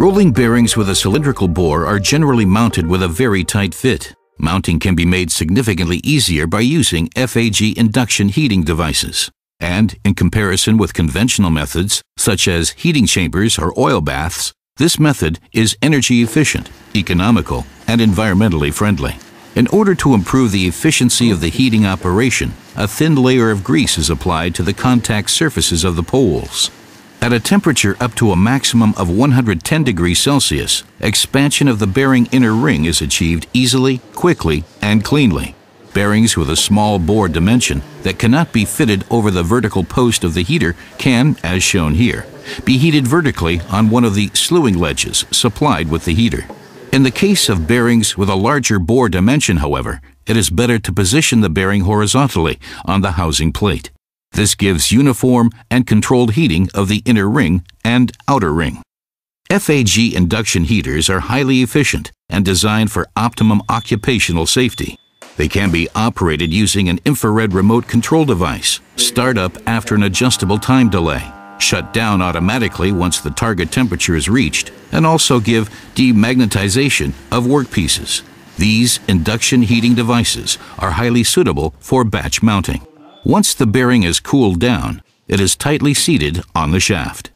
Rolling bearings with a cylindrical bore are generally mounted with a very tight fit. Mounting can be made significantly easier by using FAG induction heating devices. And in comparison with conventional methods, such as heating chambers or oil baths, this method is energy efficient, economical, and environmentally friendly. In order to improve the efficiency of the heating operation, a thin layer of grease is applied to the contact surfaces of the poles. At a temperature up to a maximum of 110 degrees Celsius, expansion of the bearing inner ring is achieved easily, quickly, and cleanly. Bearings with a small bore dimension that cannot be fitted over the vertical post of the heater can, as shown here, be heated vertically on one of the slewing ledges supplied with the heater. In the case of bearings with a larger bore dimension, however, it is better to position the bearing horizontally on the housing plate. This gives uniform and controlled heating of the inner ring and outer ring. FAG induction heaters are highly efficient and designed for optimum occupational safety. They can be operated using an infrared remote control device, start up after an adjustable time delay, shut down automatically once the target temperature is reached, and also give demagnetization of workpieces. These induction heating devices are highly suitable for batch mounting. Once the bearing is cooled down, it is tightly seated on the shaft.